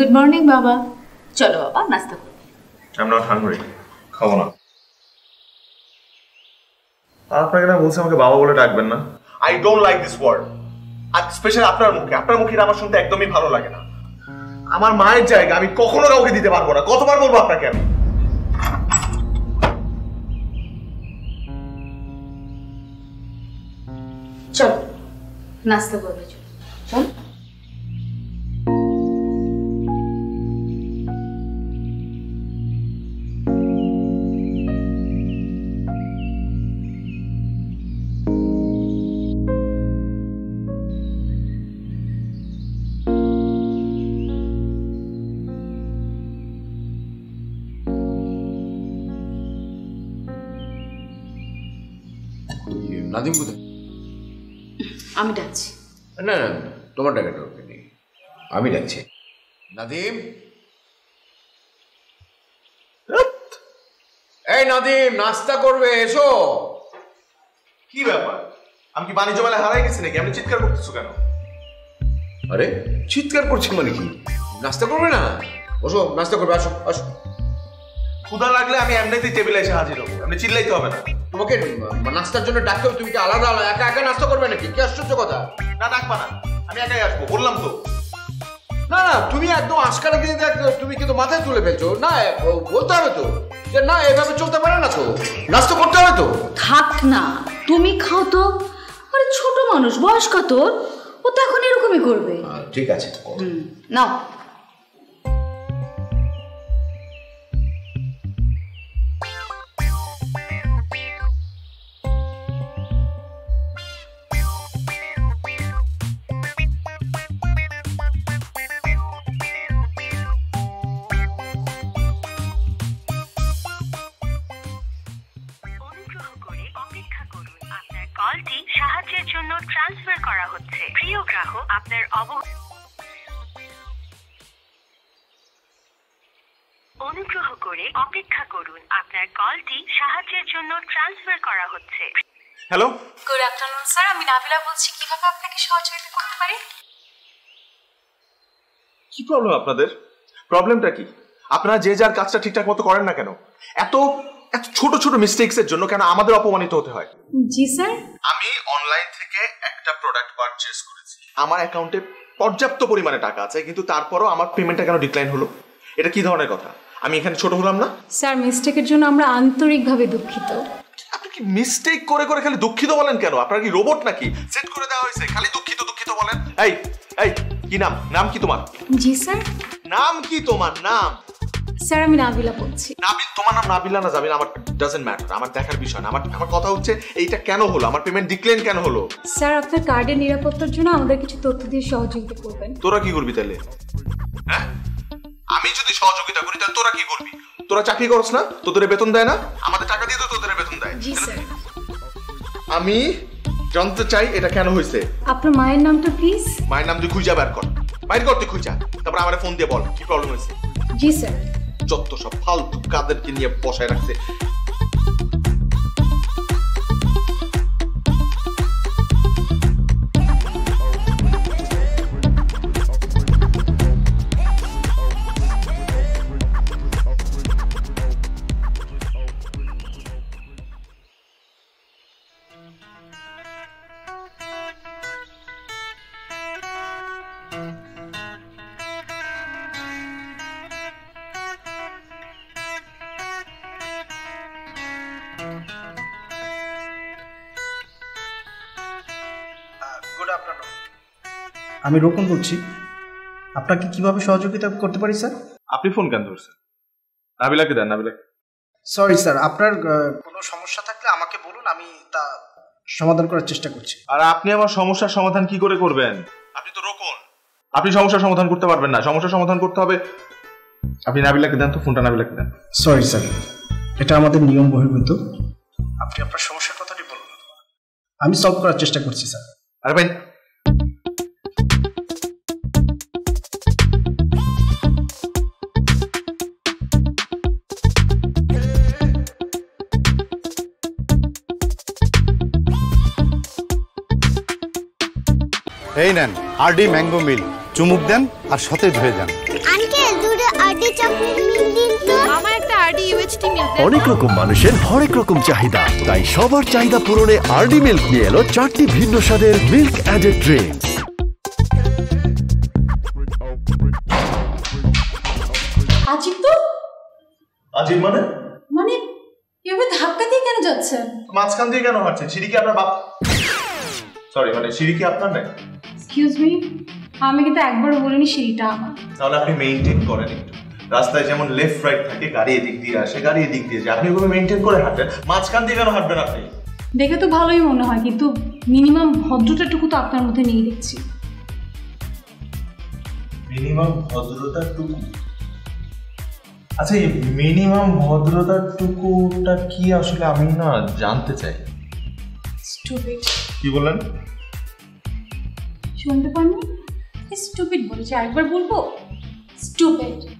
Good morning বাবা চলো বাবা নাস্তা করো। আই এম নট হাংরি খাব না। আপনাকে না বলছে আমাকে বাবা বলে ডাকবেন না। I don't like this word R special আপনার মুখে। আপনার মুখে আমার শুনতে একদমই ভালো লাগে না। আমার মায়ের জায়গা আমি কখনো কাউকে দিতে পারব না। কতবার বলব আপনাকে আমি? চলো নাস্তা করবে চলো। নাদিম কোথায়? আমি ডাকছি না না তোমার টাকা দরকার নেই আমি ডাকছি নাদিম? এই নাদিম নাস্তা করবে এসো। কি ব্যাপার? আমি কি বাণিজ্য মেলায় হারাই গেছি নাকি? আমি চিৎকার করতেছো কেন? আরে চিৎকার করছি মানে কি? নাস্তা করবে না? বসো নাস্তা করবে আসো আসো। ক্ষুধা লাগলে আমি এমনিতেই টেবিলে এসে হাজির হব। আপনি চিল্লাইতে হবে না। তোমাকে নাস্তার জন্য ডাকতে হবে তুমি কি আলাদা আলাদা একা একা নাস্তা করবে নাকি? কি আশ্চর্য কথা? না ডাকবা না। আমি একাই আসব বললাম তো। না না তুমি একদম আশকারা দিয়ে দেখ তুমি কিন্তু মাথায় তুলে ফেলছো। না বলতে হবে তো যে না এভাবে চলতে পারে না তো। নাস্তা করতে হবে তো। থাক না তুমি খাও তো। আরে ছোট মানুষ বয়স কত ও তো এখন এরকমই করবে। ঠিক আছে হুম, নাও। অপেক্ষা করুন। আপনার কলটি সাহায্যের জন্য ট্রান্সফার করা হচ্ছে। হ্যালো গুড আফটারনুন স্যার আমি নাবিলা বলছি। কীভাবে আপনাকে সহযোগিতা করতে পারি? কি প্রবলেম আপনাদের? প্রবলেমটা কি? আপনারা যে যার কাজটা ঠিকঠাক মতো করেন না কেন? এত এত ছোট ছোট মিস্টেকস এর জন্য কেন আমাদের অপমানিত হতে হয়? জি স্যার আমি অনলাইন থেকে একটা প্রোডাক্ট পারচেজ করেছি। আমার অ্যাকাউন্টে পর্যাপ্ত পরিমাণে টাকা আছে কিন্তু তারপরও আমার পেমেন্টটা কেন ডিক্লাইন হলো? এটা কি ধরনের কথা? আমি এখানে ছোট হলাম না। স্যার মিস্টেকের জন্য আমরা আন্তরিকভাবে দুঃখিত। আপনি কি মিস্টেক করে করে খালি দুঃখিত বলেন কেন? আপনার কি রোবট নাকি? সেট করে দেওয়া হয়েছে খালি দুঃখিত দুঃখিত বলেন। এই এই কি নাম? নাম কি তোমার? জি স্যার নাম কি তোমার? নাম। স্যার আমি নাবিলা বলছি। নাবিল তোমার নাম নাবিলা না জাবিলা আমার ডাজেন্ট ম্যাটার আমার দেখার বিষয় না। আমার আমার কথা হচ্ছে এইটা কেন হলো? আমার পেমেন্ট ডিক্লেন কেন হলো? স্যার আপনার কার্ডের নিরাপত্তার জন্য আমাদের কিছু তথ্য দিয়ে সহযোগিতা করবেন। তোরা কি করবি তাহলে হ্যাঁ? আমি যদি সহযোগিতা করি তাহলে তোরা কি করবি? তোরা চাকরি করছ না তোদের বেতন দেয় না? আমাদের টাকা দিয়ে তো তোদের বেতন দেয়। জি স্যার। আমি জানতে চাই এটা কেন হয়েছে আপনার মায়ের নামটা প্লিজ মায়ের নাম তুই খুঁজা বের কর। বাইর কর তুই খুঁজা। তারপর আমার ফোন দিয়ে বল কি প্রবলেম হয়েছে জি স্যার। যত সব ফালতু কাদেরকে নিয়ে বসায় রাখছে। আমি রোকন বলছি আপনাকে কীভাবে সহযোগিতা করতে পারি স্যার? আপনি ফোন কেন ধরছেন? নাবিলাকে দেন নাবিলাকে। সরি স্যার আপনার কোনো সমস্যা থাকলে আমাকে বলুন আমি তা সমাধান করার চেষ্টা করছি। আর আপনি আমার সমস্যার সমাধান কি করে করবেন? আপনি তো রোকন আপনি সমস্যার সমাধান করতে পারবেন না। সমস্যার সমাধান করতে হবে। আপনি নাবিলাকে দেন তো ফোনটা নাবিলাকে দেন। সরি স্যার এটা আমাদের নিয়ম বহির্ভূত। আপনি আপনার সমস্যার কথাটি বলুন। আমি সলভ করার চেষ্টা করছি স্যার। আরে ভাই এই নেন আরডি ম্যাঙ্গো মিল। চুমুক দেন আর সতেজ হয়ে যান। আঙ্কেল দুটো আটি চকলেট মিল দিন তো। আমার একটা আরডি অনেক রকম মানুষের হরেক রকম চাহিদা। তাই সবার চাহিদা পূরণে আরডি মিল্ক নিয়ে এলো চারটি ভিন্ন স্বাদের মিল্ক অ্যাডেড ড্রিঙ্কস। আজিব তো? আজিব মানে? মানে এভাবে ধাক্কা দিয়ে কেন যাচ্ছেন? মাঝখান দিয়ে কেন হাঁটছেন? সিঁড়ি কি আপনার বাপ সরি মানে সিঁড়ি কি আপনার নেই এক্সকিউজ মি আমি কিন্তু একবার বলিনি সিঁড়িটা আমার। তাহলে আপনি মেইনটেইন করেন একটু। রাস্তায় যেমন লেফট রাইট থাকে গাড়ি এদিক দিয়ে আসে গাড়ি এদিক দিয়ে যায়। আপনি ওভাবে মেইনটেইন করে হাঁটেন মাঝখান দিয়ে কেন হাঁটবেন আপনি? দেখে তো ভালোই মনে হয় কিন্তু মিনিমাম ভদ্রতাটুকু তো আপনার মধ্যে নেই দেখছি মিনিমাম ভদ্রতার টুকু আচ্ছা এই মিনিমাম ভদ্রতার টুকুটা কি আসলে আমি না জানতে চাই। স্টুপিড কি বললেন? শুনতে পাননি? স্টুপিড বলেছি? আরেকবার বলব? স্টুপিড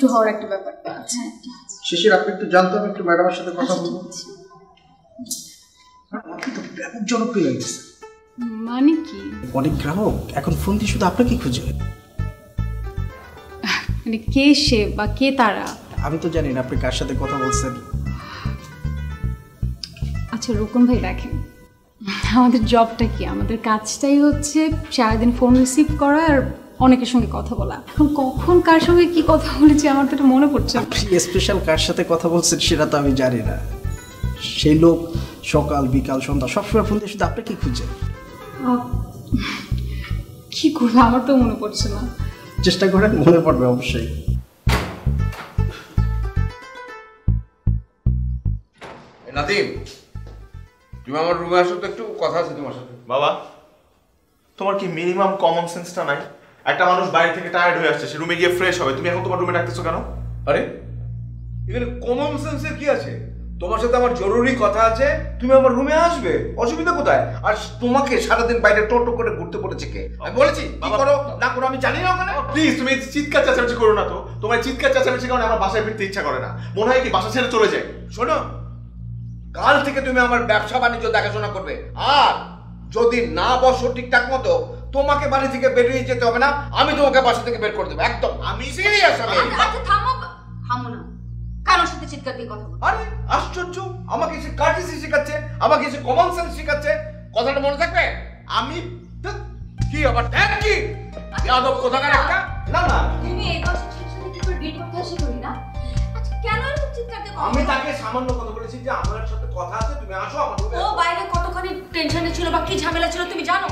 ইউজ হওয়ার একটা ব্যাপারটা আছে। শিশির আপনি একটু জানতো আমি একটু ম্যাডামের সাথে কথা বলব আপনি তো ব্যাপক জনপ্রিয় হয়ে গেছে মানে কি? অনেক গ্রাহক এখন ফোন দিয়ে শুধু আপনাকে খুঁজে মানে কে সে বা কে তারা? আমি তো জানি না আপনি কার সাথে কথা বলছেন। আচ্ছা রোকন ভাই দেখেন। আমাদের জবটা কি? আমাদের কাজটাই হচ্ছে সারাদিন ফোন রিসিভ করা আর অনেকের সঙ্গে কথা বলা। এখন কখন কার সঙ্গে কি কথা বলেছি আমার তো এটা মনে পড়ছে আপনি স্পেশাল কার সাথে কথা বলছেন সেটা তো আমি জানি না। সেই লোক সকাল বিকাল সন্ধ্যা সবসময় ফোন দিয়ে শুধু আপনাকে খুঁজে কি করব আমার তো মনে পড়ছে না। চেষ্টা করেন মনে পড়বে অবশ্যই। নাদিম তুমি আমার রুমে আসো তো একটু কথা আছে তোমার সাথে। বাবা তোমার কি মিনিমাম কমন সেন্সটা নাই? একটা মানুষ বাইরে থেকে টায়ার্ড হয়ে আসছে সে রুমে গিয়ে ফ্রেশ হবে। তুমি এখন তোমার রুমে রাখতেছো কেন? আরে এখানে কমন সেন্সের কি আছে? তোমার সাথে আমার জরুরি কথা আছে তুমি আমার রুমে আসবে। অসুবিধা কোথায়? আর তোমাকে সারাদিন বাইরে টোটো করে ঘুরতে পড়েছে কে? আমি বলেছি কি করো? না করো আমি জানি না ওখানে। প্লিজ তুমি চিৎকার চেঁচামেচি করো না তো। তোমার চিৎকার চেঁচামেচি কারণে আমার বাসায় ফিরতে ইচ্ছা করে না। মনে হয় কি বাসা ছেড়ে চলে যায়। শোনো কাল থেকে তুমি আমার ব্যবসা বাণিজ্য দেখাশোনা করবে। আর যদি না বসো ঠিকঠাক মতো তোমাকে বাড়ি থেকে বেরিয়ে যেতে হবে না আমি তোমাকে বাসা থেকে বের করে দেবো একদম। আমি সিরিয়াস আমি আচ্ছা থামো। থামো না। কারোর সাথে চিৎকার দিয়ে কথা বলো। আরে আশ্চর্য। আমাকে সে কার্টিসি শেখাচ্ছে আমাকে সে কমন সেন্স শেখাচ্ছে। কথাটা মনে থাকবে? আমি কি আবার দেখ কি? যাদব কোথাকার একটা? না না তুমি এই ছেলের সাথে কি করে ডেট করতে আসি না? আচ্ছা কেন এরকম চিৎকার দিয়ে আমি তাকে সামান্য কথা বলেছি যে আমার সাথে কথা আছে তুমি আসো আমার ও বাইরে কতখানি টেনশনে ছিল বা কি ঝামেলা ছিল তুমি জানো?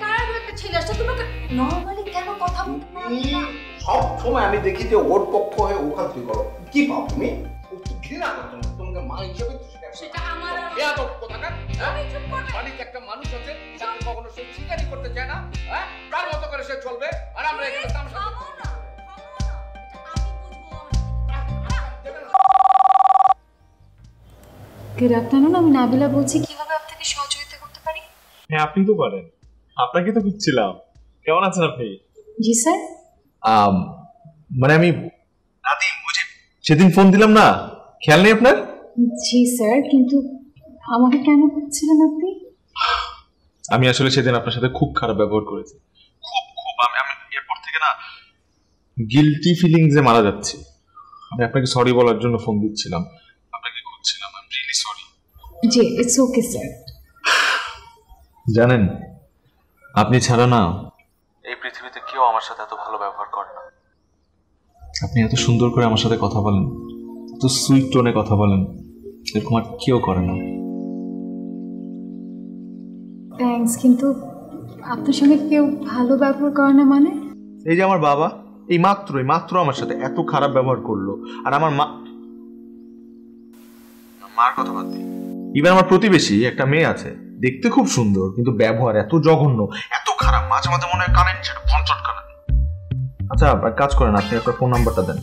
টায়ার্ড একটা ছেলে আসছে তুমি নর্মালি কেন কথা বলতে? সব সময় আমি দেখি যে ওর পক্ষ হয়ে ওখান তুই করো কি পাও তুমি ও তো ঘৃণা করতো তোমাকে মা হিসেবে সেটা আমার বেয়াদব কোথাকার, হ্যাঁ? চুপ করবে। বাড়িতে একটা মানুষ আছে যাকে কখনো সে স্বীকারই করতে চায় না হ্যাঁ তার মতো করে সে চলবে আর আমরা এখানে তামসা। গুড আফটারনুন আমি নাবিলা বলছি কীভাবে আপনাকে সহযোগিতা করতে পারি হ্যাঁ আপনি তো পারেন আপনাকে তো খুঁজছিলাম। কেমন আছেন আপনি? জি স্যার। মানে আমি নাদিম বুঝি সেদিন ফোন দিলাম না? খেয়াল নেই আপনার? জি স্যার কিন্তু আমাকে কেন খুঁজছিলেন আপনি? আমি আসলে সেদিন আপনার সাথে খুব খারাপ ব্যবহার করেছি। খুব খুব আমি আমি এরপর থেকে না গিলটি ফিলিংসে মারা যাচ্ছি। আমি আপনাকে সরি বলার জন্য ফোন দিচ্ছিলাম। আপনাকে খুঁজছিলাম আই রিয়েলি সরি জি ইটস ওকে স্যার। জানেন আপনি ছাড়া না। এই পৃথিবীতে কেউ আমার সাথে এত ভালো ব্যবহার করে না। আপনি এত সুন্দর করে আমার সাথে কথা বলেন এত সুইট টোনে কথা বলেন এরকম আর কেউ করে না। থ্যাঙ্কস কিন্তু আপনার সঙ্গে কেউ ভালো ব্যবহার করে না মানে? এই যে আমার বাবা এই মাত্রই মাত্র আমার সাথে এত খারাপ ব্যবহার করল আর আমার মা মার কথা বাদ দিই ইভেন আমার প্রতিবেশী একটা মেয়ে আছে। দেখতে খুব সুন্দর কিন্তু ব্যবহার এত জঘন্য এত খারাপ মাঝে মাঝে মনে হয় কানে সেটা ফোন চটকানা। আচ্ছা এক কাজ করেন আপনি আপনার ফোন নাম্বারটা দেন।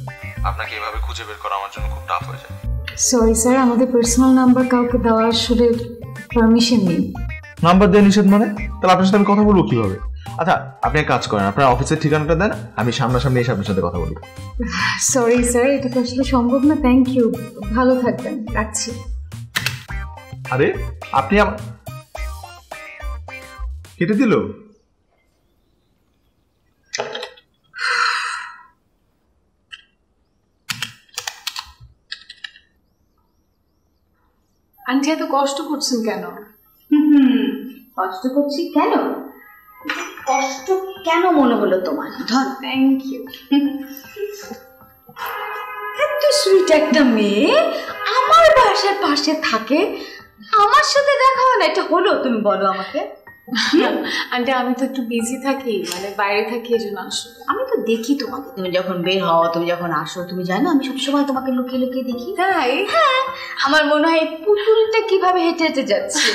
আপনাকে এভাবে খুঁজে বের করা আমার জন্য খুব টাফ হয়ে যায়। সরি স্যার আমাদের পার্সোনাল নাম্বার কাউকে দেওয়ার আসলে পারমিশন নেই। নাম্বার দিয়ে নিষেধ মানে? তাহলে আপনার সাথে আমি কথা বলব কীভাবে? আচ্ছা আপনি এক কাজ করেন আপনার অফিসের ঠিকানাটা দেন আমি সামনাসামনি এসে আপনার সাথে কথা বলব। সরি স্যার এটা তো আসলে সম্ভব না থ্যাংক ইউ ভালো থাকবেন রাখছি। আরে আপনি আমার কেটে দিল? আন্টি এত কষ্ট করছেন কেন? কষ্ট করছি কেন? কষ্ট কেন মনে হলো তোমার? ধর থ্যাংক ইউ এত সুইট একটা মেয়ে। আমার বাসার পাশে থাকে। আমার সাথে দেখা হয় না এটা হলো তুমি বলো আমাকে। আন্টি আমি তো একটু বিজি থাকি মানে বাইরে থাকি এই জন্য আসলে। আমি তো দেখি তোমাকে। তুমি যখন বের হও তুমি যখন আসো তুমি জানো আমি সবসময় তোমাকে লুকিয়ে লুকিয়ে দেখি। তাই? হ্যাঁ আমার মনে হয় পুতুলটা কীভাবে হেঁটে হেঁটে যাচ্ছে।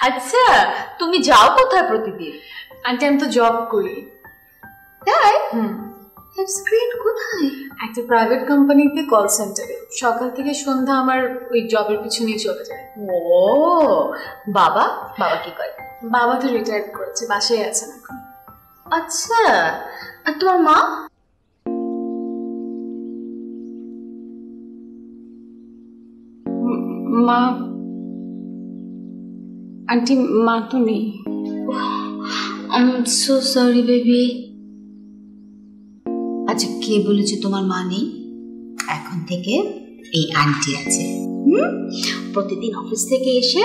আচ্ছা তুমি যাও কোথায় প্রতিদিন? আন্টি আমি তো জব করি। তাই? হুম। স্ক্রিন কোথায়? একটা প্রাইভেট কোম্পানিতে কল সেন্টারে সকাল থেকে সন্ধ্যা আমার ওই জবের পিছনেই চলে যায়। ও বাবা? বাবা কি করে? বাবা তো রিটায়ার করেছে বাসায় আছেন এখন। আচ্ছা আর তোমার মা? মা আন্টি মা তো নেই। আই সো সরি বেবি আচ্ছা কে বলেছে তোমার মা নেই? এখন থেকে এই আন্টি আছে। হুম? প্রতিদিন অফিস থেকে এসে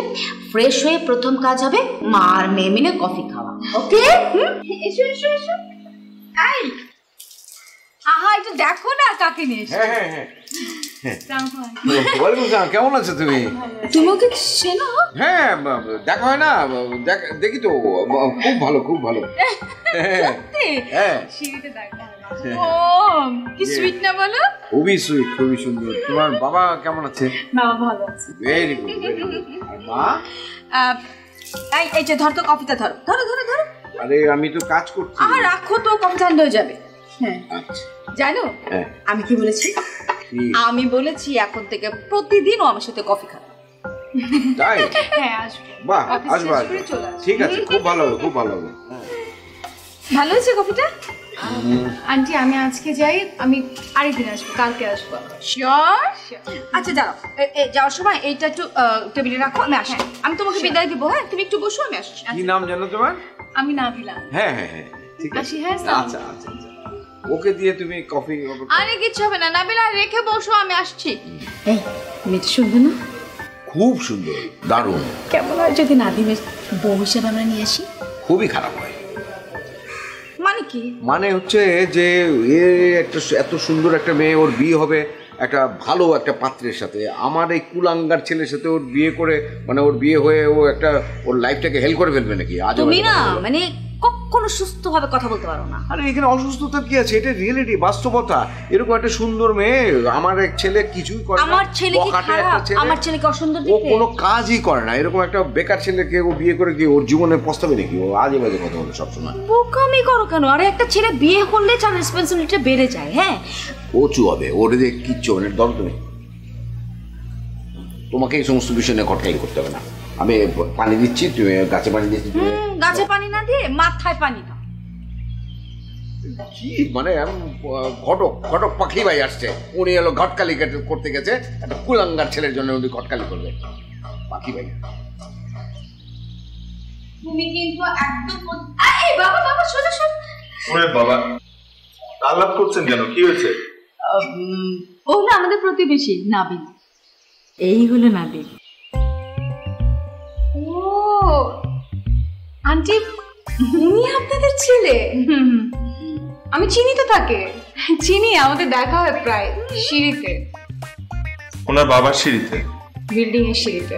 ফ্রেশ হয়ে প্রথম কাজ হবে মা আর মেয়ে মিলে কফি খাওয়া। ওকে এসো এসো এসো। আই আহা একটু দেখো না কাকে নিয়ে। হ্যাঁ হ্যাঁ হ্যাঁ। ওয়ালাইকুম কেমন আছো তুমি? তুমি ওকে চেনো? হ্যাঁ দেখা হয় না দেখি তো খুব ভালো খুব ভালো। হ্যাঁ হ্যাঁ। সিঁড়িতে দেখা কি সুইট না বলো? খুবই সুইট খুবই সুন্দর। তোমার বাবা কেমন আছে? বাবা ভালো আছে। ভেরি গুড ভেরি গুড আর মা? এই এই যে ধর তো কফিটা ধরো ধরো ধরো ধরো। আরে আমি তো কাজ করছি। রাখো তো কফি ঠান্ডা হয়ে যাবে। হ্যাঁ। আচ্ছা। জানো? আমি কি বলেছি? আমি বলেছি এখন থেকে প্রতিদিন ও আমার সাথে কফি খাবে। তাই? হ্যাঁ আসব। বাহ আসব। ঠিক আছে খুব ভালো হবে খুব ভালো হবে। ভালো হয়েছে কফিটা? আন্টি আমি আজকে যাই আমি আরেকদিন আসব কালকে আসব শিওর আচ্ছা যাও। যাওয়ার সময় এইটা একটু আহ, টেবিলে রাখো আমি আসি আমি তোমাকে বিদায় দিব হ্যাঁ? তুমি একটু বসো আমি আসছি। কি নাম জানো তোমার? আমি না দিলাম হ্যাঁ হ্যাঁ হ্যাঁ ঠিক আছে। আসি হ্যাঁ আচ্ছা আচ্ছা আচ্ছা। ওকে দিয়ে তুমি কফি আরে কিচ্ছু হবে না। নাবিলা রেখে বসো আমি আসছি। এই মেয়েটা শুনবে না? খুব সুন্দর। দারুণ। কেমন হয় যদি নাদিমের বউ হিসেবে আমরা নিয়ে আসি? খুবই খারাপ হয়। মানে কি? মানে হচ্ছে যে এ একটা এত সুন্দর একটা মেয়ে ওর বিয়ে হবে। একটা ভালো একটা পাত্রের সাথে। আমার এই কুলাঙ্গার ছেলের সাথে ওর বিয়ে করে মানে ওর বিয়ে হয়ে ও একটা ওর লাইফটাকে হেল করে ফেলবে নাকি? আজ তুমি না মানে কখনো সুস্থভাবে কথা বলতে পারো না। আরে এখানে অসুস্থতা কি আছে? এটা রিয়েলিটি বাস্তবতা। এরকম একটা সুন্দর মেয়ে আমার এক ছেলে কিছুই করে না। আমার ছেলে কি খারাপ একটা ছেলে। আমার ছেলেকে অসুন্দর ও কোনো কাজই করে না। এরকম একটা বেকার ছেলেকে ও বিয়ে করে কি ওর জীবনে পস্তাবে নাকি? ও আজে বাজে কথা বলে সবসময়। বোকামি করো কেন? আরে একটা ছেলে বিয়ে করলে তার রেসপন্সিবিলিটি বেড়ে যায় হ্যাঁ? ও চুয়াবে ওর দিয়ে কিচ্ছু হবে না দরকার নেই। তোমাকে এই সমস্ত বিষয় নিয়ে খটকাই করতে হবে না। আমি পানি দিচ্ছি তুমি গাছে পানি দিচ্ছি গাছে পানি না দিয়ে মাথায় পানি দাও। কি মানে ঘটক ঘটক পাখি ভাই আসছে। উনি এলো ঘটকালি করতে গেছে একটা কুলাঙ্গার ছেলের জন্য উনি ঘটকালি করবে। পাখি ভাই। তুমি কিন্তু একদম এই বাবা বাবা সোজা সোজা। ওরে বাবা আল্লাপ করছেন কেন? কি হয়েছে? ও না আমাদের প্রতিবেশী নাবিল। এই হলো নাবিল। ও আন্টি উনি আপনাদের ছেলে? আমি চিনি তো তাকে। চিনি আমাদের দেখা হয় প্রায় সিঁড়িতে। ওনার বাবার সিঁড়িতে। বিল্ডিং এর সিঁড়িতে।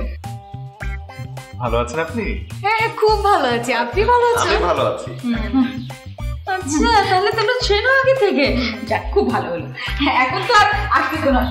ভালো আছেন আপনি? হ্যাঁ খুব ভালো আছি। আপনি ভালো আমি আছেন ভালো আছি। আচ্ছা তাহলে তোমরা চেনো আগে থেকে। যাক, খুব ভালো হলো। হ্যাঁ এখন তো আর আসতে কোনো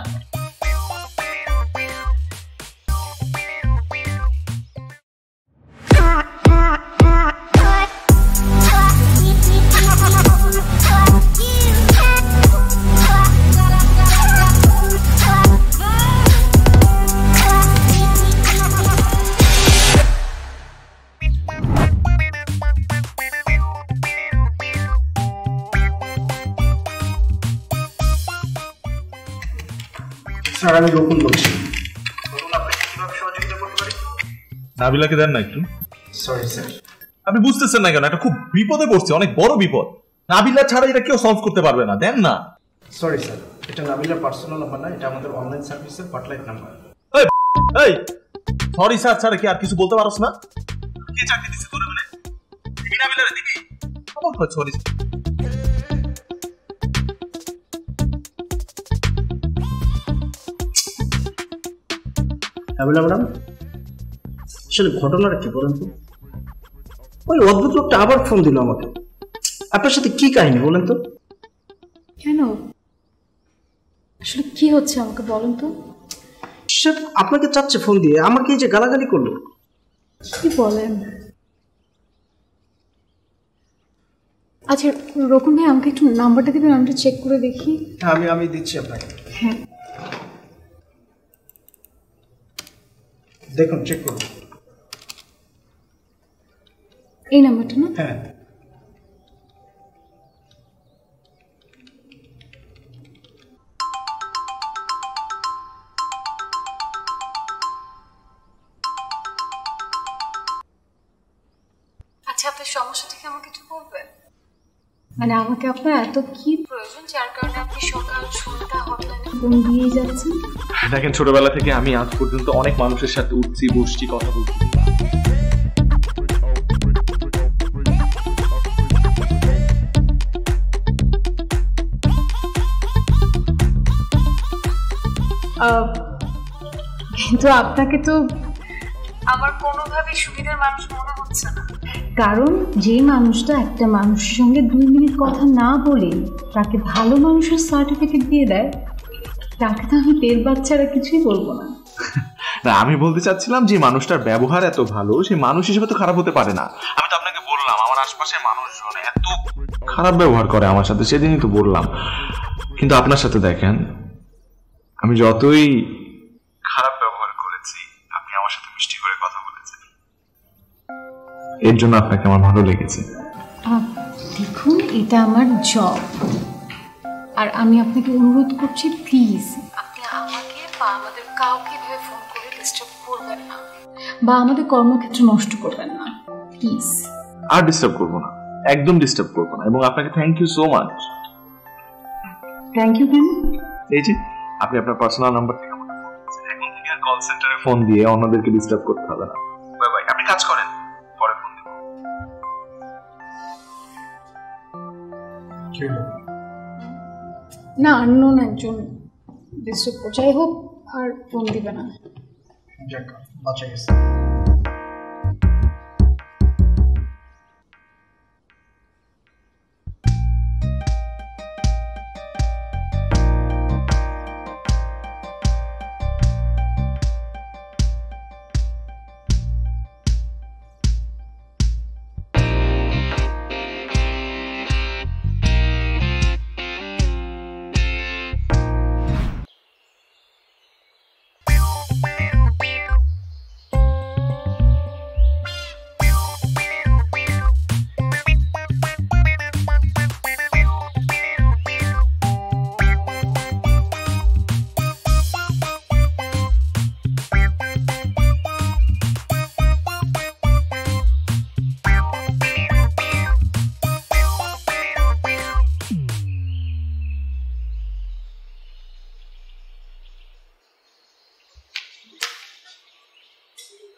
স্যার আমি রকুন বলছি নাবিলাকে দেন না একটু। সরি স্যার আপনি বুঝতেছেন না কেন একটা খুব বিপদে পড়ছে অনেক বড় বিপদ। নাবিলা ছাড়া এটা কেউ সলভ করতে পারবে না দেন না। সরি স্যার এটা নাবিলার পার্সোনাল নাম্বার না এটা আমাদের অনলাইন সার্ভিসের হটলাইন নাম্বার এই, এই সরি স্যার ছাড়া কি আর কিছু বলতে পারছ না? কে চাকরি দিচ্ছে তোর মানে দিবি নাবিলারে দিবি কেমন কয় সরি নাবিলা ম্যাডাম আসলে ঘটনাটা কি বলেন তো? ওই অদ্ভুত লোকটা আবার ফোন দিল আমাকে। আপনার সাথে কি কাহিনী বলেন তো? কেন? আসলে কি হচ্ছে আমাকে বলেন তো? সে আপনাকে চাচ্ছে ফোন দিয়ে আমাকে এই যে গালাগালি করল? কি বলেন? আচ্ছা রকম ভাই আমাকে একটু নাম্বারটা দিবেন আমি একটু চেক করে দেখি। হ্যাঁ আমি আমি দিচ্ছি আপনাকে। হ্যাঁ। দেখুন চেক করুন। এই নাম্বারটা না? হ্যাঁ। আচ্ছা আপনার সমস্যাটা কি আমাকে একটু বলবেন মানে আমাকে আপনার এত কি প্রয়োজন যার কারণে আপনি সকাল সন্ধ্যা ফোন দিয়ে যাচ্ছেন? দেখেন ছোটবেলা থেকে আমি আজ পর্যন্ত অনেক মানুষের সাথে উঠছি বসছি কথা বলছি। আহ, কিন্তু আপনাকে তো আমার কোনোভাবে সুবিধার মানুষ মনে কারণ যে মানুষটা একটা মানুষের সঙ্গে দুই মিনিট কথা না বলে তাকে ভালো মানুষের সার্টিফিকেট দিয়ে দেয়, তাকে তো আমি তেল বাচ্চারা কিছুই বলব না। না, আমি বলতে চাচ্ছিলাম যে মানুষটার ব্যবহার এত ভালো, সে মানুষ হিসেবে তো খারাপ হতে পারে না। আমি তো আপনাকে বললাম, আমার আশপাশের মানুষজন এত খারাপ ব্যবহার করে আমার সাথে, সেদিনই তো বললাম। কিন্তু আপনার সাথে দেখেন, আমি যতই খারাপ ব্যবহার করেছি আপনি আমার সাথে মিষ্টি করে কথা বলেছেন এর জন্য আপনাকে আমার ভালো লেগেছে। দেখুন এটা আমার জব আর আমি আপনাকে অনুরোধ করছি প্লিজ আপনি আমাকে বা আমাদের কাউকে ভেবে ফোন করে ডিস্টার্ব করবেন না। বা আমাদের কর্মক্ষেত্র নষ্ট করবেন না প্লিজ আর ডিস্টার্ব করব না একদম ডিস্টার্ব করব না। এবং আপনাকে thank you so much thank you কেন এই যে আপনি আপনার পার্সোনাল নাম্বার থেকে আমাকে ফোন কল সেন্টারে ফোন দিয়ে অন্যদেরকে ডিস্টার্ব করতে হবে না। না আননোন একজন ডিস্টার্ব করছে হোক আর ফোন দিবে না। যাক বাঁচা গেছে।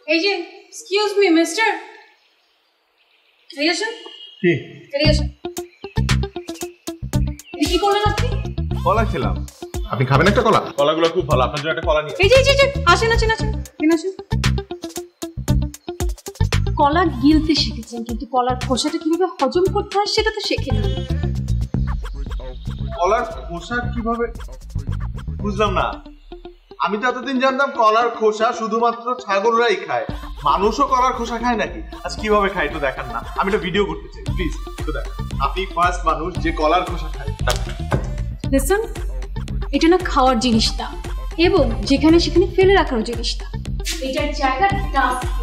এই যে এক্সকিউজ মি মিস্টার কি? কি করলেন আপনি? কলা খেলাম। আপনি খাবেন একটা কলা? কলাগুলো খুব ভালো আপনার জন্য একটা কলা নিয়ে এই যে এই যে, আসেন আসেন আসেন আসেন কলা গিলতে শিখেছেন কিন্তু কলার খোসাটা কীভাবে হজম করতে হয় সেটা তো শেখেননি কলার খোসা কীভাবে বুঝলাম না। আমি তো এতদিন জানতাম কলার খোসা শুধুমাত্র ছাগলরাই খায়। মানুষও কলার খোসা খায় নাকি? আজ কীভাবে খায় তো দেখান না। আমি একটা ভিডিও করতে চাই প্লিজ একটু দেখ আপনি ফার্স্ট মানুষ যে কলার খোসা খায়। লিসন এটা না খাওয়ার জিনিসটা, এবং যেখানে সেখানে ফেলে রাখার জিনিসটা। এটার জায়গা ডাস্টবিন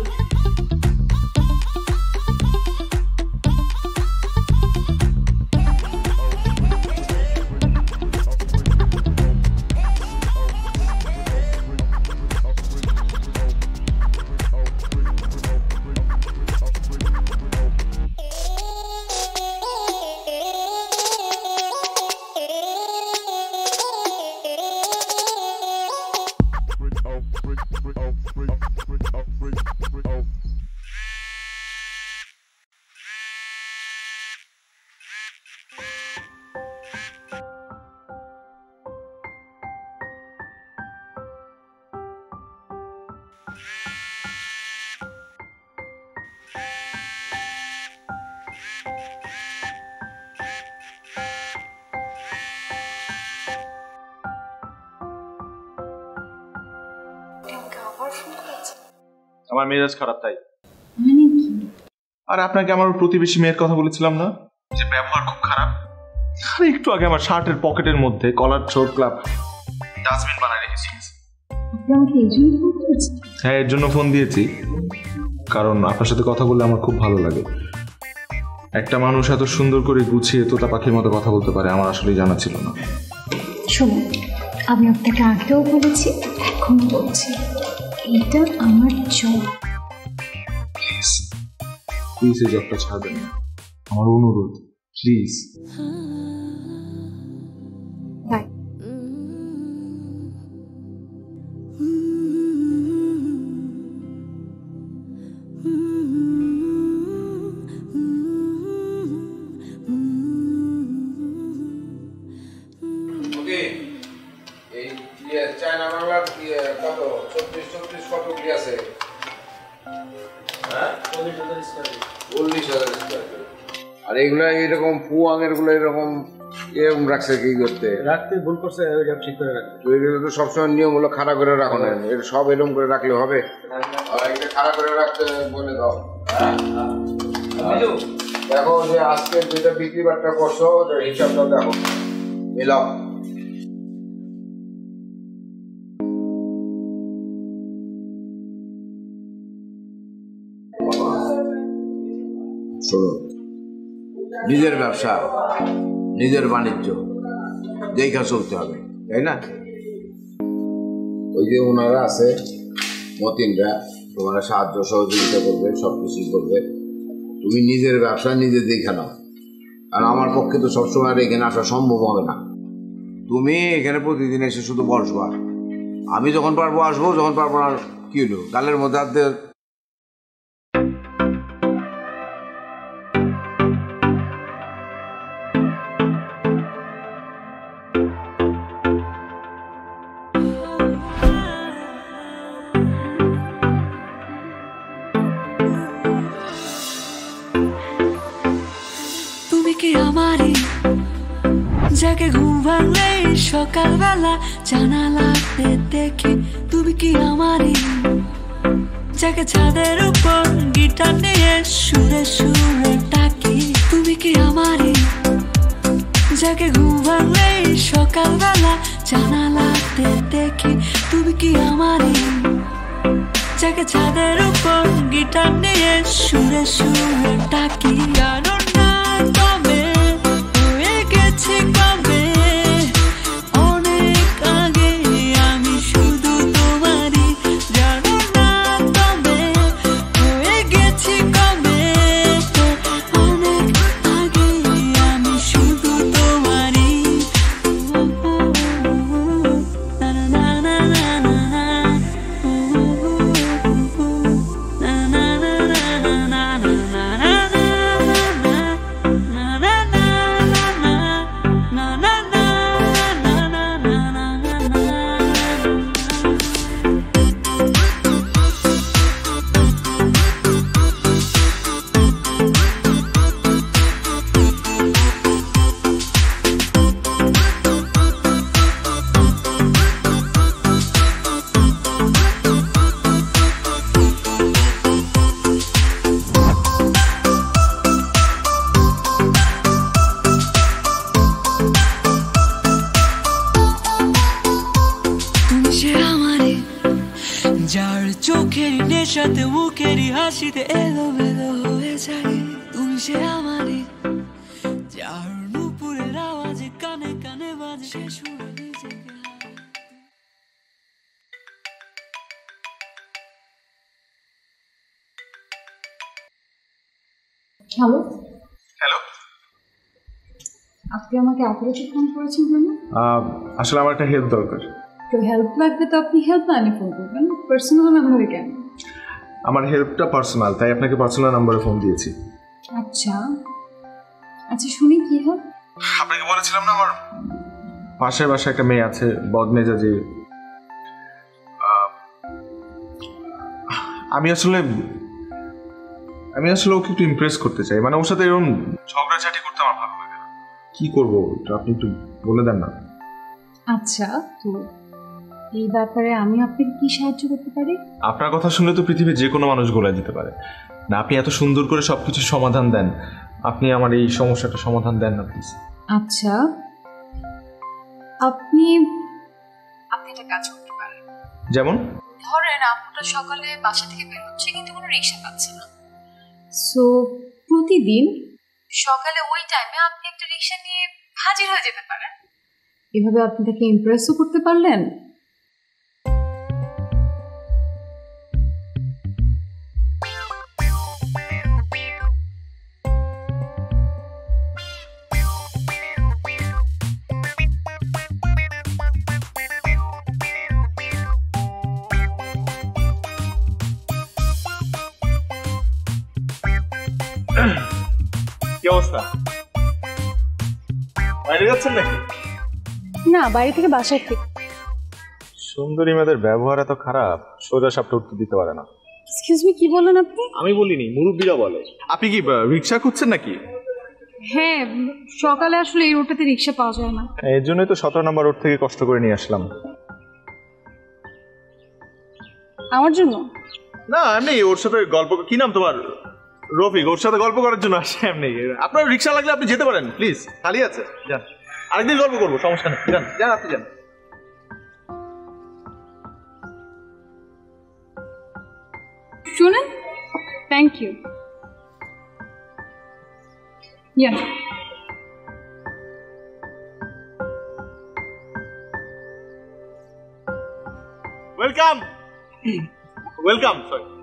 আমার মেজাজ খারাপ তাই। মানে কি? আর আপনাকে আমার প্রতিবেশী মেয়ের কথা বলেছিলাম না? যে ব্যবহার খুব খারাপ। আরে একটু আগে আমার শার্টের পকেটের মধ্যে কলার ছোট ক্লাব ডাস্টবিন বানায় রেখেছি। হ্যাঁ এর জন্য ফোন দিয়েছি। কারণ আপনার সাথে কথা বললে আমার খুব ভালো লাগে। একটা মানুষ এত সুন্দর করে গুছিয়ে তোতা পাখির মতো কথা বলতে পারে আমার আসলে জানা ছিল না। শুনুন আমি আপনাকে আগেও বলেছি এখনও বলছি। এটা আমার চোখ। প্লিজ এই ছাড়বেন না। আমার অনুরোধ প্লিজ এরকম পুয়াঙেরগুলো এরকম এরকম রাখছে কি করতে? রাখতে ভুল করছে ওইটা ঠিক করে রাখতে। তো এগুলো তো সবসময় নিয়ম হলো খাড়া করে রাখো না। এটা সব এরকম করে রাখলে হবে। এটা খাড়া করে রাখতে বলে দাও। দেখো যে আজকে যেটা বিক্রি বাট্টা করছ হিসাবটা দেখো। মিলাও শোনো। নিজের ব্যবসা, নিজের বাণিজ্য, দেখা চলতে হবে, তাই না? ওই যে ওনারা আছে, মতিনরা, তোমার সাহায্য, সহযোগিতা করবে সব কিছুই করবে। তুমি নিজের ব্যবসা নিজে দেখে নাও। আর আমার পক্ষে তো সবসময় আর এখানে আসা সম্ভব হবে না। তুমি এখানে প্রতিদিন এসে শুধু বসবা। আমি যখন পারব আসব, যখন পারব আর কি হলো? গালের মধ্যে যাকে ঘুম ভাঙলে সকালবেলা জানালাতে দেখি, তুমি কি আমারই? যাকে ছাদের উপর গিটার নিয়ে সুরে সুরে ডাকি, তুমি কি আমারই? যাকে ঘুম ভাঙলে সকালবেলা জানালাতে দেখি, তুমি কি আমারই? যাকে ছাদের উপর গিটার নিয়ে সুরে সুরে ডাকি, জানো না তবে, হয়ে গেছে চোখের নেশাতে মুখেরই হাসিতে এলো মেলো হয়ে যায় তুমি সে আমারই যার নুপুরের আওয়াজে কানে কানে বাজে সে নিজেকে হ্যালো হ্যালো আপনি আমাকে এত ফোন করেছেন কেন? আসলে আমার একটা হেল্প দরকার। তো হেল্প লাগবে তো আপনি হেল্প লাইনে ফোন করবেন। পার্সোনাল নাম্বারে কেন? আমার হেল্পটা পার্সোনাল তাই আপনাকে পার্সোনাল নাম্বারে ফোন দিয়েছি। আচ্ছা। আচ্ছা শুনি কি হেল্প আপনাকে বলেছিলাম না আমার পাশের বাসায় একটা মেয়ে আছে বদমেজাজি আমি আসলে আমি আসলে ওকে একটু ইমপ্রেস করতে চাই। মানে ওর সাথে এরকম ঝগড়াঝাটি করতে আমার ভালো লাগে না। কি করব আপনি একটু বলে দেন না। আচ্ছা তো এই ব্যাপারে আমি আপনাকে কি সাহায্য করতে পারি? আপনার কথা শুনলে তো পৃথিবীর যে কোনো মানুষ গোলায় দিতে পারে। না আপনি এত সুন্দর করে সবকিছু সমাধান দেন। আপনি আমার এই সমস্যাটা সমাধান দেন না প্লিজ। আচ্ছা। আপনি আপনি একটা কাজ করতে পারেন। যেমন? ধরেন আপুটা সকালে বাসা থেকে বের হচ্ছে কিন্তু কোনো রিক্সা পাচ্ছে না। সো প্রতিদিন সকালে ওই টাইমে আপনি একটা রিক্সা নিয়ে হাজির হয়ে যেতে পারেন। এভাবে আপনি তাকে ইমপ্রেসও করতে পারলেন? কি অবস্থা? বাইরে যাচ্ছেন নাকি? না বাইরে থেকে বাসায় ঠিক সুন্দরী মেয়েদের ব্যবহার এত খারাপ সোজা সাপটা উত্তর দিতে পারে না। এক্সকিউজ মি কি বলেন আপনি? আমি বলিনি মুরব্বীরা বলে। আপনি কি রিক্সা খুঁজছেন নাকি? হ্যাঁ সকালে আসলে এই রোডটাতে রিক্সা পাওয়া যায় না। এর জন্যই তো সতেরো নম্বর রোড থেকে কষ্ট করে নিয়ে আসলাম। আমার জন্য? না এমনি ওর সাথে গল্প কি নাম তোমার? রফিক ওর সাথে গল্প করার জন্য আসে এমনি। আপনার রিক্সা লাগলে আপনি যেতে পারেন প্লিজ খালি আছে? যান। আরেকদিন গল্প করব সমস্যা নেই। যান যান আপনি যান। শুনেন thank you yeah welcome welcome sorry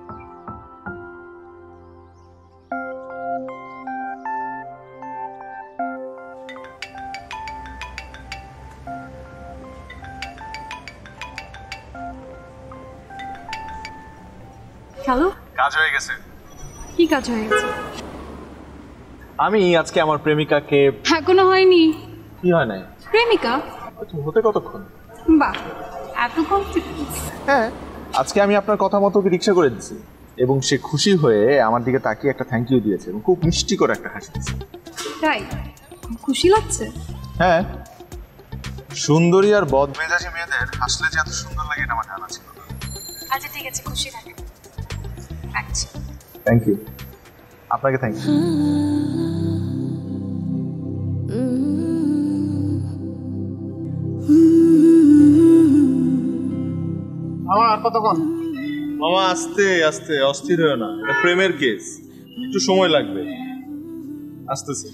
hello? কাজ হয়ে গেছে। কি কাজ হয়ে গেছে? আমি আজকে আমার প্রেমিকাকে এখনও হয়নি। কি হয় নাই? প্রেমিকা? হতে কতক্ষণ? বাহ এত কনফিডেন্স হ্যাঁ। আজকে আমি আপনার কথা মতো ওকে রিক্সা করে দিচ্ছি এবং সে খুশি হয়ে আমার দিকে তাকিয়ে একটা থ্যাংক ইউ দিয়েছে এবং খুব মিষ্টি করে একটা হাসি দিয়েছে। তাই? খুশি লাগছে? হ্যাঁ। সুন্দরী আর বদমেজাজি মেয়েদের হাসলে যে এত সুন্দর লাগে এটা আমার জানা ছিল আচ্ছা ঠিক আছে খুশি থাকে রাখছি। থ্যাংক ইউ আপনাকে থ্যাংক ইউ আমার আর কতক্ষণ? মামা আস্তে আস্তে অস্থির হয়েও না। এটা প্রেমের কেস একটু সময় লাগবে। আসতেছে।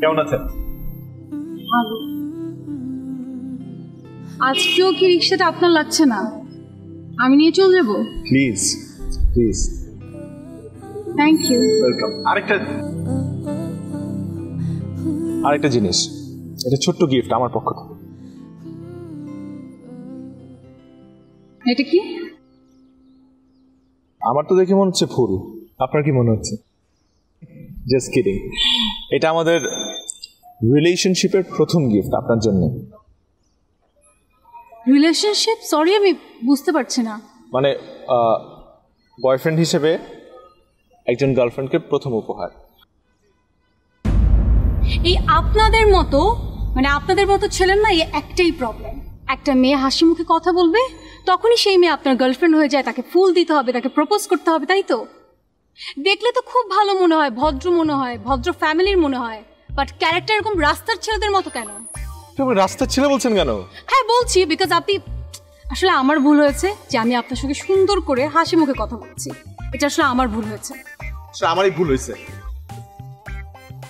কেমন আছেন? আজকেও কি রিক্সাটা আপনার লাগছে না? আমি নিয়ে চলে যাব। Please please thank you welcome আরেকটা আরেকটা জিনিস। এটা ছোট্ট গিফট আমার পক্ষ থেকে। এটা কি? আমার তো দেখে মনে হচ্ছে ফুল। আপনার কি মনে হচ্ছে? জাস্ট কিডিং এটা আমাদের রিলেশনশিপের প্রথম গিফট আপনার জন্য। রিলেশনশিপ সরি আমি বুঝতে পারছি না। মানে বয়ফ্রেন্ড হিসেবে একজন গার্লফ্রেন্ডকে প্রথম উপহার। এই আপনাদের মতো মানে আপনাদের মতো ছেলের না এই একটাই প্রবলেম একটা মেয়ে হাসি মুখে কথা বলবে তখনই সেই মেয়ে আপনার গার্লফ্রেন্ড হয়ে যায় তাকে ফুল দিতে হবে তাকে প্রপোজ করতে হবে তাই তো? দেখলে তো খুব ভালো মনে হয় ভদ্র মনে হয় ভদ্র ফ্যামিলির মনে হয় বাট ক্যারেক্টার এরকম রাস্তার ছেলেদের মতো কেন? তুমি রাস্তার ছেলে বলছেন কেন? হ্যাঁ বলছি বিকজ আপনি আসলে আমার ভুল হয়েছে যে আমি আপনার সঙ্গে সুন্দর করে হাসি মুখে কথা বলছি। এটা আসলে আমার ভুল হয়েছে। সেটা আমারই ভুল হয়েছে।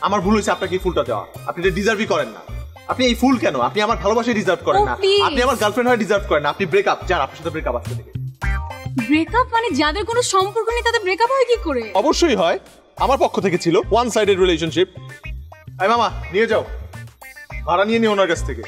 আমার ভুল হয়েছে আপনাকে এই ফুলটা দেওয়া। আপনি এটা ডিজার্ভই করেন না। আপনি এই ফুল কেন? আপনি আমার ভালোবাসায় ডিজার্ভ করেন না। Oh, আপনি আমার গার্লফ্রেন্ড হয়ে ডিজার্ভ করেন না। আপনি ব্রেকআপ যান আপনার সাথে ব্রেকআপ আজকে থেকে ব্রেকআপ মানে যাদের কোনো সম্পর্ক নেই তাদের ব্রেকআপ হয় কি করে? অবশ্যই হয়। আমার পক্ষ থেকে ছিল ওয়ান সাইডেড রিলেশনশিপ আই মামা নিয়ে যাও। ভাড়া নিয়ে নিও ওনার কাছ থেকে।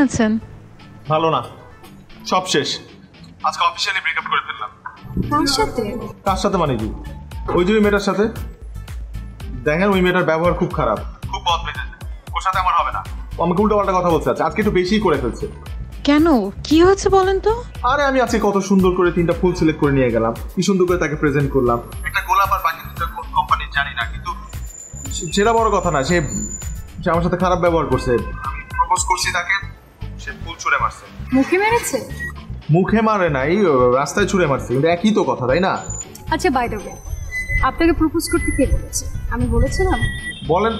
আছেন? ভালো না। সব শেষ। আজকে অফিসিয়ালি ব্রেকআপ করে ফেললাম। কার সাথে? কার সাথে মানে কি? ওই যে ওই মেয়েটার সাথে? দেখেন ওই মেয়েটার ব্যবহার খুব খারাপ। খুব বদ মেজাজ ওর সাথে আমার হবে না। ও আমাকে উল্টো পাল্টা কথা বলছে আজকে। আজকে একটু বেশিই করে ফেলছে। কেন? কি হয়েছে বলেন তো? আরে আমি আজকে কত সুন্দর করে তিনটা ফুল সিলেক্ট করে নিয়ে গেলাম। কি সুন্দর করে তাকে প্রেজেন্ট করলাম। একটা গোলাপ আর বাকি দুটো কোন কোম্পানির জানি না কিন্তু সেটা বড় কথা না। সে সে আমার সাথে খারাপ ব্যবহার করছে। মুখে মেরেছে? মুখে মারে নাই রাস্তায় ছুঁড়ে মারছে কিন্তু একই তো কথা তাই না? আচ্ছা বাই দ্য ওয়ে আপনাকে প্রপোজ করতে কে বলেছে? আমি বলেছিলাম। বলেন।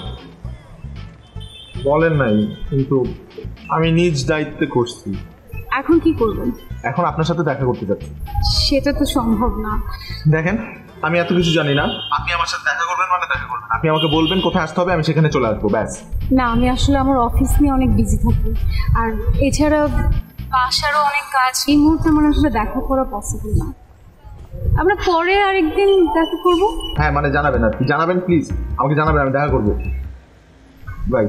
বলেন নাই কিন্তু আমি নিজ দায়িত্বে করছি। এখন কি করবেন? এখন আপনার সাথে দেখা করতে যাচ্ছি। সেটা তো সম্ভব না। দেখেন আমি এত কিছু জানি না। আপনি আমার সাথে দেখা করবেন মানে দেখা করবেন আপনি আমাকে বলবেন কোথায় আসতে হবে আমি সেখানে চলে আসব ব্যাস। না আমি আসলে আমার অফিস নিয়ে অনেক বিজি থাকি। আর এছাড়া বাসারও অনেক কাজ। এই মুহূর্তে আমার আসলে দেখা করা পসিবল না। আমরা পরে আরেকদিন দেখা করব। হ্যাঁ মানে জানাবেন আর কি। জানাবেন প্লিজ আমাকে জানাবেন আমি দেখা করব। বাই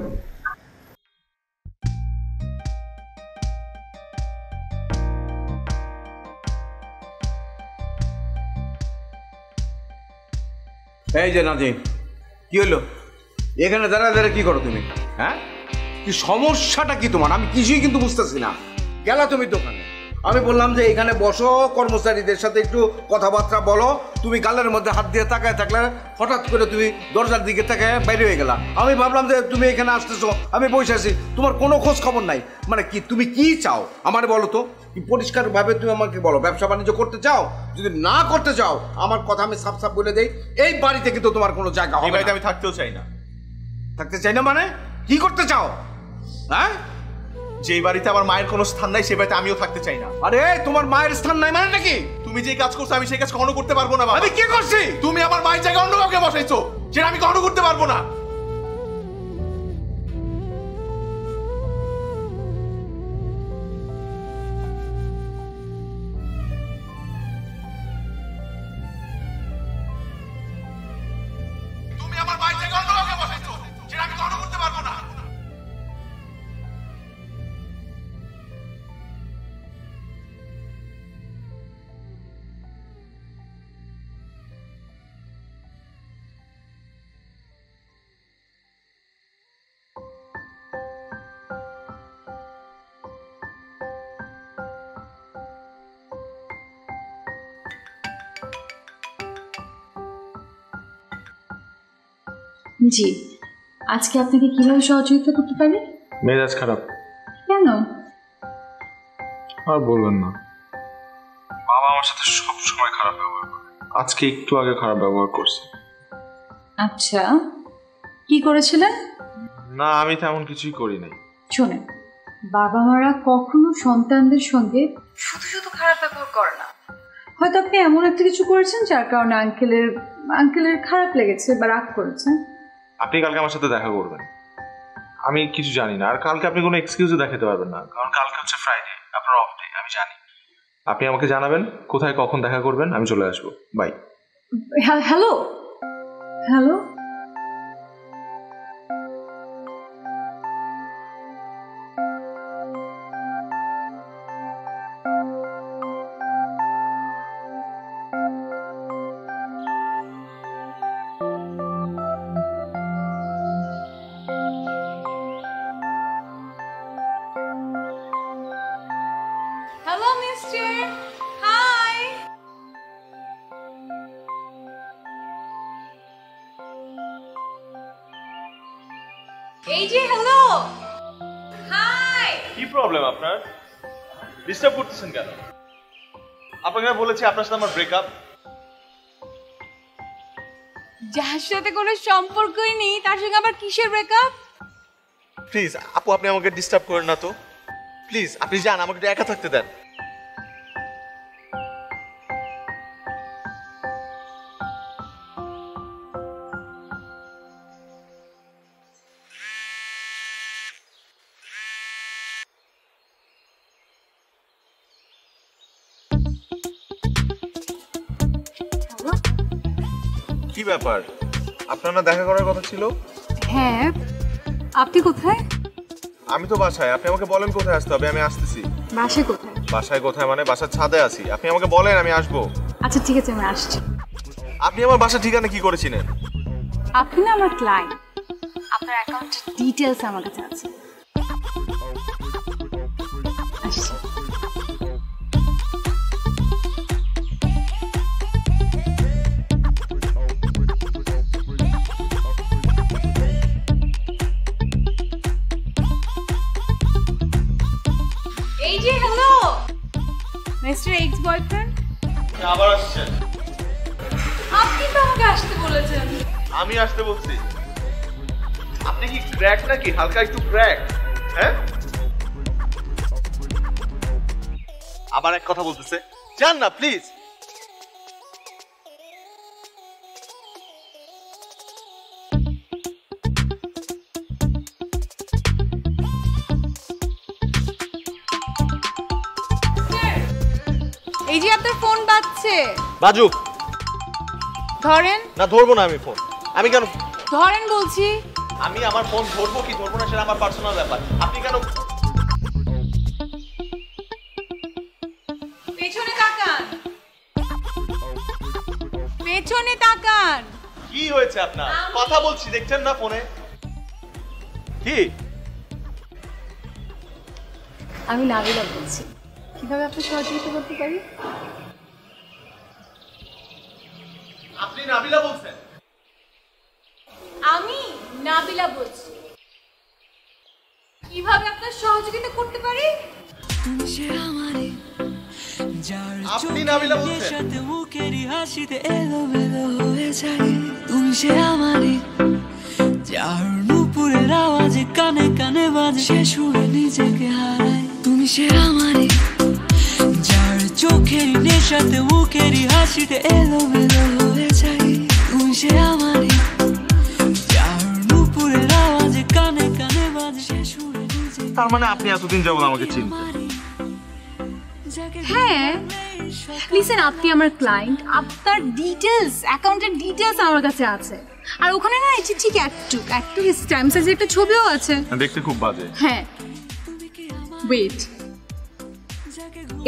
এই যে নাজিম কি হলো? এখানে দাঁড়া দাঁড়া কি করো তুমি? হ্যাঁ? কি সমস্যাটা কি তোমার? আমি কিছুই কিন্তু বুঝতেছি না। গেলা তুমি দোকানে। আমি বললাম যে এখানে বসো কর্মচারীদের সাথে একটু কথাবার্তা বলো। তুমি গালের মধ্যে হাত দিয়ে তাকায় থাকলে হঠাৎ করে তুমি দরজার দিকে তাকায় বাইরে হয়ে গেলা। আমি ভাবলাম যে তুমি এখানে আসতেছো আমি বসে আছি তোমার কোনো খোঁজ খবর নাই। মানে কি তুমি কি চাও? আমার বলো তো পরিষ্কারভাবে তুমি আমাকে বলো ব্যবসা বাণিজ্য করতে চাও? যদি না করতে চাও আমার কথা আমি সাফ সাফ বলে দেই এই বাড়িতে কিন্তু তোমার কোনো জায়গা হবে বাড়িতে আমি থাকতেও চাই না। থাকতে চাই না মানে? কি করতে চাও? হ্যাঁ? যেই বাড়িতে আমার মায়ের কোনো স্থান নাই সে বাড়িতে আমিও থাকতে চাই না। আরে তোমার মায়ের স্থান নাই মানে নাকি তুমি যে কাজ করছ আমি সেই কাজ কখনো করতে পারব না বাবা। আমি কি করছি তুমি আমার মায়ের জায়গায় অন্য কাউকে বসাইছো সেটা আমি কখনো করতে পারব না। জি। আজকে আপনাকে কীভাবে সহযোগিতা করতে পারি? মেজাজ খারাপ। কেন? আর বলবেন না। বাবা আমার সাথে সব সময় খারাপ ব্যবহার করে। আজকে একটু আগে খারাপ ব্যবহার করছে। আচ্ছা। কি করেছিলেন? না আমি তেমন কিছুই করি নাই। শোনেন বাবা মারা কখনো সন্তানদের সঙ্গে শুধু শুধু খারাপ ব্যবহার করে না। হয়তো আপনি এমন একটা কিছু করেছেন যার কারণে আঙ্কেলের আঙ্কেলের খারাপ লেগেছে বা রাগ করেছেন। আপনি কালকে আমার সাথে দেখা করবেন। আমি কিছু জানি না। আর কালকে আপনি কোনো এক্সকিউজও দেখাতে পারবেন না। কারণ কালকে হচ্ছে ফ্রাইডে আপনার অফ ডে আমি জানি। আপনি আমাকে জানাবেন কোথায় কখন দেখা করবেন আমি চলে আসব। বাই হ্যাঁ, হ্যালো হ্যালো? হ্যালো? এই যে হ্যালো হাই কি প্রবলেম আপনার? ডিস্টার্ব করতেছেন কেন? আপনাকে না বলেছি আপনার সাথে আমার ব্রেকআপ যার সাথে কোনো সম্পর্কই নেই তার সঙ্গে আবার কিসের ব্রেকআপ প্লিজ আপু আপনি আমাকে ডিস্টার্ব করেন না তো। প্লিজ আপনি যান আমাকে একটু একা থাকতে দেন। ব্যাপার? আপনার না দেখা করার কথা ছিল? হ্যাঁ। আপনি কোথায়? আমি তো বাসায়। আপনি আমাকে বলেন কোথায় আসতে হবে আমি আসতেছি। বাসে কোথায়? বাসায় কোথায় মানে বাসার ছাদে আছি। আপনি আমাকে বলেন আমি আসব। আচ্ছা ঠিক আছে আমি আসছি। আপনি আমার বাসার ঠিকানা কি করেছিলেন? আপনি না আমার ক্লায়েন্ট আপনার অ্যাকাউন্টের ডিটেলস আমার কাছে আছে। আমি আসতে বলছি। আপনি কি ক্র্যাক নাকি? হালকা একটু ক্র্যাক হ্যাঁ? আবার এক কথা বলতেছে। যান না প্লিজ এই যে আপনার ফোন বাজছে। বাজুক। ধরেন। না ধরবো না আমি ফোন। আমি কেন ধরেন বলছি। আমি আমার ফোন ধরবো কি ধরবো না সেটা আমার পার্সোনাল ব্যাপার। আপনি কেন পেছনে তাকান। পেছনে তাকান। কি হয়েছে আপনার? কথা বলছি দেখছেন না ফোনে? কি? আমি নাবিলা বলছি। কীভাবে আপনি সহযোগিতা করতে পারি? আপনি নাবিলা বলছেন? আমি নাবিলা বলছি। কীভাবে আপনার সহযোগিতা করতে পারি? তুমি সে যার আপনি চোখের নাবিলা বলছেন? নেশাতে মুখেরই হাসিতে এলো মেলো হয়ে যায়। তুমি সে আমারই যার নুপুরের আওয়াজে কানে কানে বাজে। সে সুরে নিজেকে হারায়। তুমি সে আমারই যার চোখের নেশাতে মুখেরই হাসিতে এলো মেলো হয়ে যায়। তুমি সে আমারই তার মানে আপনি এতদিন যাবত আমাকে চিনতেন। হ্যাঁ লিসেন আপনি আমার ক্লায়েন্ট আপনার ডিটেলস অ্যাকাউন্টের ডিটেলস আমার কাছে আছে। আর ওখানে না এই ঠিক একটু একটু টাইম সাইজের একটা ছবিও আছে। দেখতে খুব বাজে। হ্যাঁ। ওয়েট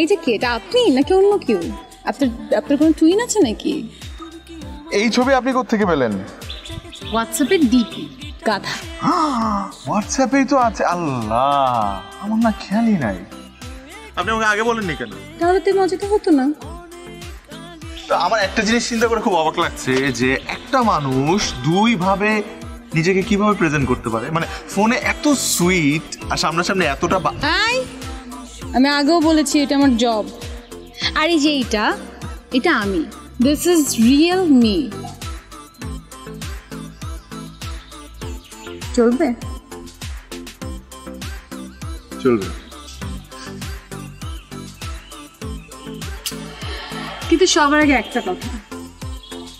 এই যে কে? এটা আপনি নাকি অন্য কেউ? আপনার আপনার কোনো টুইন আছে নাকি? এই ছবি আপনি কোথেকে পেলেন? হোয়াটসঅ্যাপের ডিপি গাধা। হোয়াটসঅ্যাপেই তো আছে। আল্লাহ আমার না খেয়ালই নাই। আপনি আমাকে আগে বলেননি কেন? তাহলে তো মজাটা হতো না। তো আমার একটা জিনিস চিন্তা করে খুব অবাক লাগছে যে একটা মানুষ দুই ভাবে নিজেকে কীভাবে প্রেজেন্ট করতে পারে? মানে ফোনে এত সুইট আর সামনাসামনি এতটা আই আমি আগেও বলেছি এটা আমার জব আর এই যে এটা এটা আমি। দিস ইজ রিয়েল মি চলবে? চলবে। কিন্তু সবার আগে একটা কথা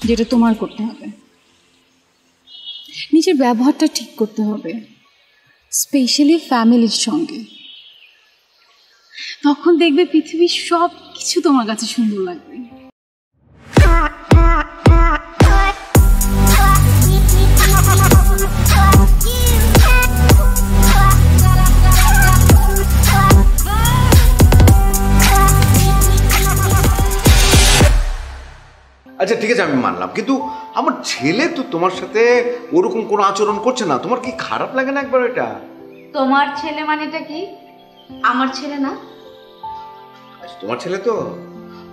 যেটা তোমার করতে হবে। নিজের ব্যবহারটা ঠিক করতে হবে স্পেশালি ফ্যামিলির সঙ্গে। তখন দেখবে পৃথিবীর সব কিছু তোমার কাছে সুন্দর লাগবে। আচ্ছা ঠিক আছে আমি মানলাম। কিন্তু আমার ছেলে তো তোমার সাথে ওরকম কোনো আচরণ করছে না। তোমার কি খারাপ লাগে না একবার এটা? তোমার ছেলে মানেটা কি? আমার ছেলে না? আচ্ছা, তোমার ছেলে তো?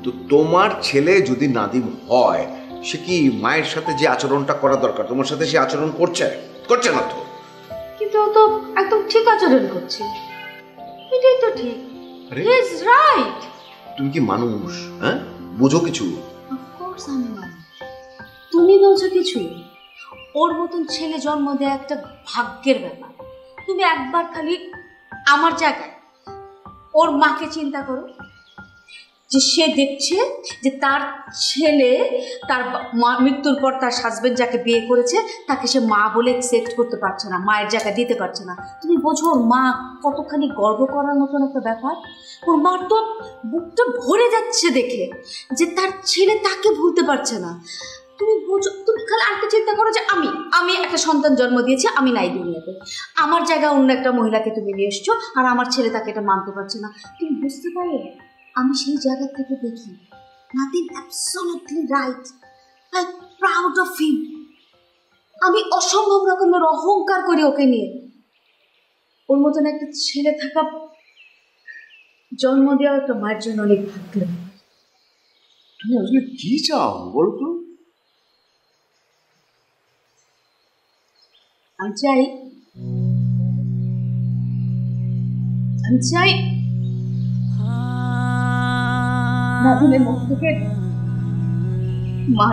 তো তোমার ছেলে যদি নাদিম হয় সে কি মায়ের সাথে যে আচরণটা করা দরকার? তোমার সাথে সে আচরণ করছে? করছে না তো? কিন্তু ও তো একদম ঠিক আচরণ করছে। এটাই তো ঠিক। আরে। ইজ রাইট তুমি কি মানুষ হ্যাঁ? বুঝো কিছু। তুমি বলছো কিছু? ওর মতন ছেলে জন্ম দেয়া একটা ভাগ্যের ব্যাপার। তুমি একবার খালি আমার জায়গায় ওর মাকে চিন্তা করো। যে সে দেখছে যে তার ছেলে, তার মা, মৃত্যুর পর তার হাজবেন্ড যাকে বিয়ে করেছে, তাকে সে মা বলে একসেপ্ট করতে পারছে না, মায়ের জায়গা দিতে পারছে না। তুমি বোঝো মা কতখানি গর্ব করার মতন একটা ব্যাপার? ওর মার তো বুকটা ভরে যাচ্ছে দেখে যে তার ছেলে তাকে ভুলতে পারছে না। তুমি বোঝো, তুমি খালি আরেকটা চিন্তা করো যে আমি আমি একটা সন্তান জন্ম দিয়েছি, আমি নাই দুনিয়াতে। আমার জায়গায় অন্য একটা মহিলাকে তুমি নিয়ে এসছো আর আমার ছেলে তাকে এটা মানতে পারছে না। তুমি বুঝতে পারো আমি সেই জায়গা থেকে দেখি nothing absolutely right I proud of him আমি অসম্ভব রকমের অহংকার করি ওকে নিয়ে। ওর মতন একটা ছেলে থাকা জন্ম দেওয়া একটা মায়ের জন্য অনেক ভাগ্য। তুমি আসলে কি চাও বলো তো আমি চাই আমি চাই নাদিনের মুখ থেকে মা